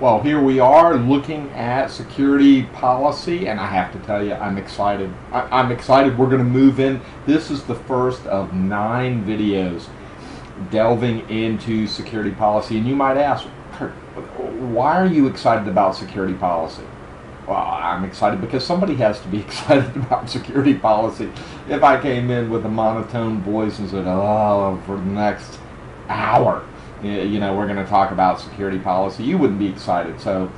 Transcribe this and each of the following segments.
Well, here we are looking at security policy, and I have to tell you, I'm excited. I, am excited we're going to move in. This is the first of nine videos delving into security policy. And you might ask, why are you excited about security policy? Well, I'm excited because somebody has to be excited about security policy. If I came in with a monotone voice and said, oh, for the next hour, you know, we're going to talk about security policy, you wouldn't be excited. So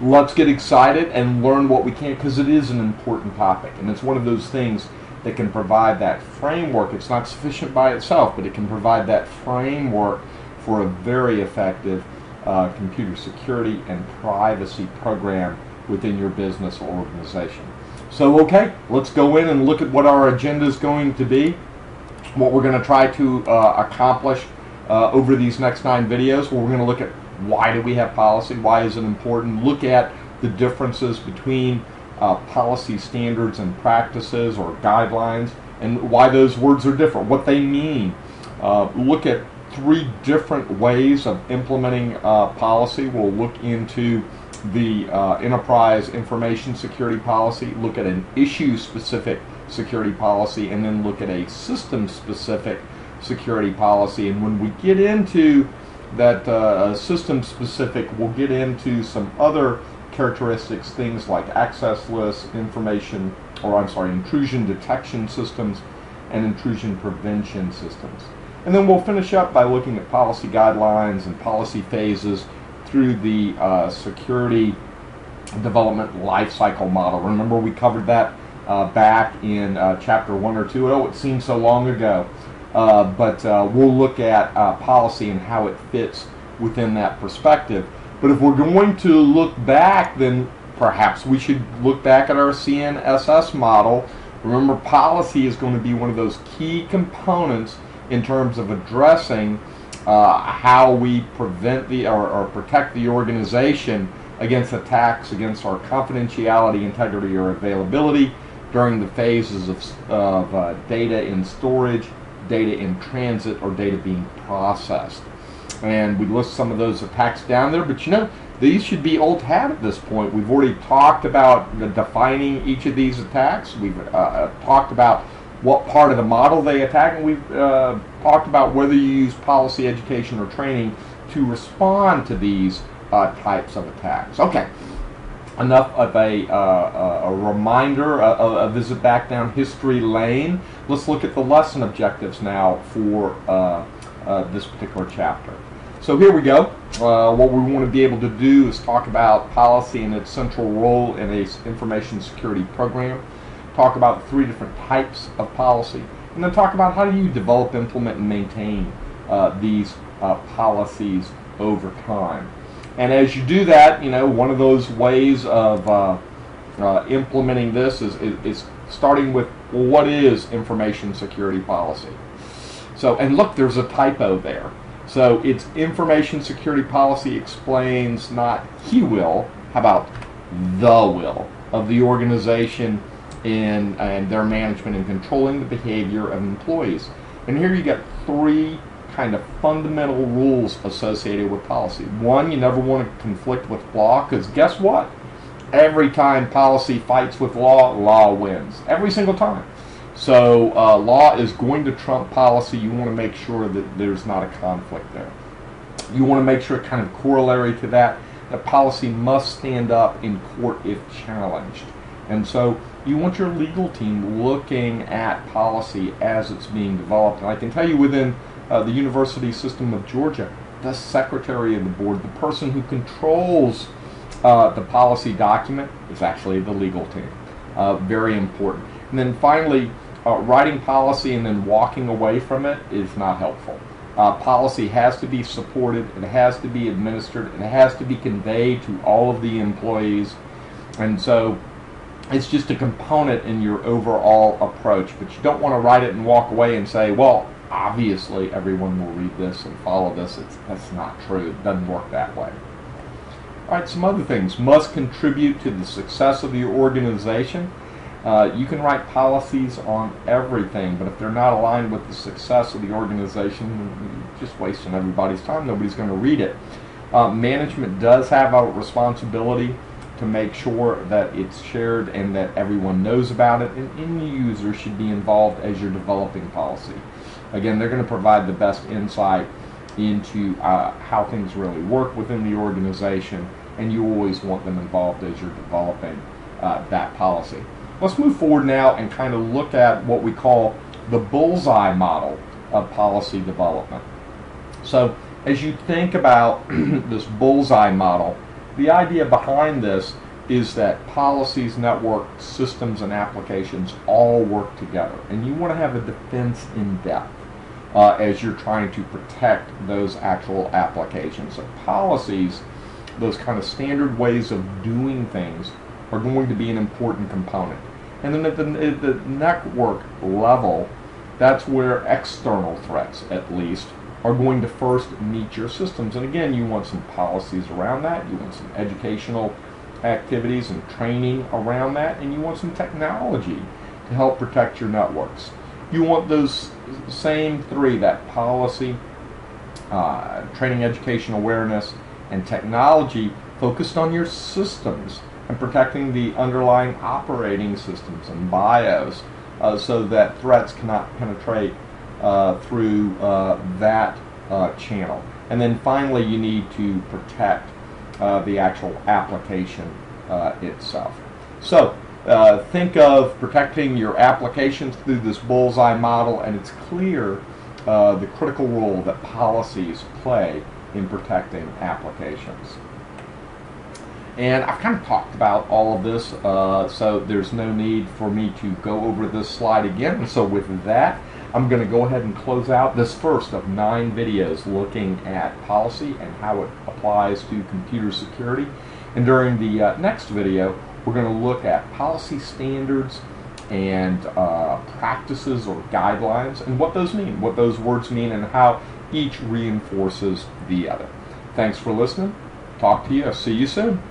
let's get excited and learn what we can because it is an important topic. And it's one of those things that can provide that framework. It's not sufficient by itself, but it can provide that framework for a very effective uh, computer security and privacy program within your business or organization. So, okay, let's go in and look at what our agenda is going to be, what we're going to try to uh, accomplish uh, over these next nine videos. Where we're going to look at why do we have policy, why is it important, look at the differences between uh, policy standards and practices or guidelines, and why those words are different, what they mean. Uh, look at three different ways of implementing uh, policy. We'll look into the uh, enterprise information security policy, look at an issue specific security policy, and then look at a system specific security policy. And when we get into that uh, system specific, we'll get into some other characteristics, things like access lists, information, or I'm sorry, intrusion detection systems, and intrusion prevention systems. And then we'll finish up by looking at policy guidelines and policy phases through the uh, security development lifecycle model. Remember, we covered that uh, back in uh, chapter one or two. Oh, it seems so long ago. Uh, but uh, we'll look at uh, policy and how it fits within that perspective. But if we're going to look back, then perhaps we should look back at our CNSS model. Remember, policy is going to be one of those key components in terms of addressing uh, how we prevent the or, or, protect the organization against attacks against our confidentiality, integrity, or availability during the phases of, of uh, data in storage, data in transit, or data being processed and we list some of those attacks down there. But you know, these should be old hat at this point. We've already talked about defining each of these attacks. We've uh, uh, talked about what part of the model they attack, and we've uh, talked about whether you use policy, education, or training to respond to these uh, types of attacks. Okay, enough of a, uh, a reminder, a, a, visit back down history lane. Let's look at the lesson objectives now for uh, this particular chapter. So here we go. Uh, what we want to be able to do is talk about policy and its central role in a information security program. Talk about three different types of policy, and then talk about how do you develop, implement, and maintain uh, these uh, policies over time. And as you do that, you know one of those ways of uh, uh, implementing this is, is, is starting with well, what is information security policy. So, and look, there's a typo there. So it's information security policy explains not he will, how about the will of the organization in and their management and controlling the behavior of employees. And here you get three kind of fundamental rules associated with policy. One, you never want to conflict with law because guess what? Every time policy fights with law, law wins. Every single time. So uh, law is going to trump policy. You want to make sure that there's not a conflict there. You want to make sure, kind of corollary to that, that policy must stand up in court if challenged. And so you want your legal team looking at policy as it's being developed. And I can tell you within uh, the university system of Georgia, the secretary of the board, the person who controls uh, the policy document, is actually the legal team. Uh, very important. And then finally, uh, writing policy and then walking away from it is not helpful. Uh, policy has to be supported, it has to be administered, it has to be conveyed to all of the employees. And so it's just a component in your overall approach. But you don't want to write it and walk away and say, well, obviously everyone will read this and follow this. It's, that's not true. It doesn't work that way. All right, some other things. Must contribute to the success of your organization. Uh, you can write policies on everything, but if they're not aligned with the success of the organization, you're just wasting everybody's time. Nobody's going to read it. Uh, management does have a responsibility to make sure that it's shared and that everyone knows about it, and any user should be involved as you're developing policy. Again, they're going to provide the best insight into uh, how things really work within the organization, and you always want them involved as you're developing uh, that policy. Let's move forward now and kind of look at what we call the bullseye model of policy development. So, as you think about this bullseye model, the idea behind this is that policies, networks, systems, and applications all work together. And you want to have a defense in depth uh, as you're trying to protect those actual applications. So policies, those kind of standard ways of doing things, are going to be an important component. And then at the, at the network level, that's where external threats, at least, are going to first meet your systems. And again, you want some policies around that, you want some educational activities and training around that, and you want some technology to help protect your networks. You want those same three that policy, uh, training, education, awareness, and technology focused on your systems and protecting the underlying operating systems and BIOS uh, so that threats cannot penetrate uh, through uh, that uh, channel. And then finally, you need to protect uh, the actual application itself. So think of protecting your applications through this bullseye model, and it's clear the critical role that policies play in protecting applications. And I've kind of talked about all of this, uh, so there's no need for me to go over this slide again. So with that, I'm going to go ahead and close out this first of nine videos looking at policy and how it applies to computer security. And during the uh, next video, we're going to look at policy standards and uh, practices or guidelines and what those mean, what those words mean, and how each reinforces the other. Thanks for listening. Talk to you. See you soon.